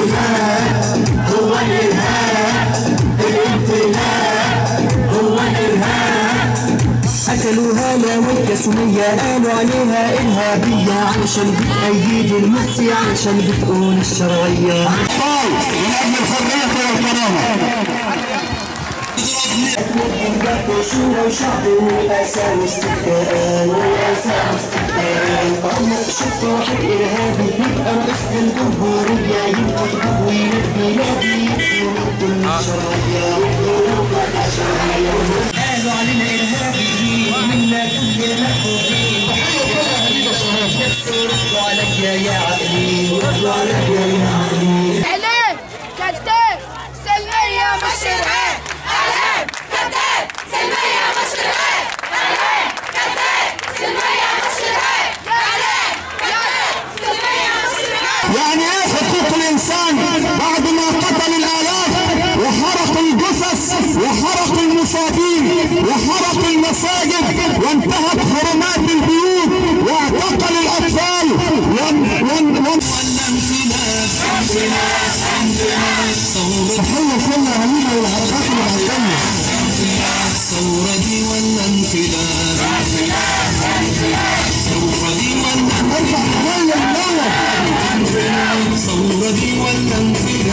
الانتماء هو الانتماء هو أكلوها لا قالوا عليها إرهابية. علشان بتأيد المرسي علشان بتقول الشرعية. طال من أجل شورى وشعب والأسى واستقبال والأسى واستقبال طالما شفت واحد إرهابي يبقى رئيس الجمهورية يبقى ويرد بلادي يرد الشرعية يرد الشرعية قالوا علينا إرهابيين منا كل المحبوبين ردوا عليا يا عقلي ردوا عليا يعني إيه حقوق الإنسان؟ بعد ما قتل الآلاف وحرق الجثث وحرق المصابين وحرق المساجد وانتهت حرمات البيوت واعتقل الأطفال وان وان وان Who are you and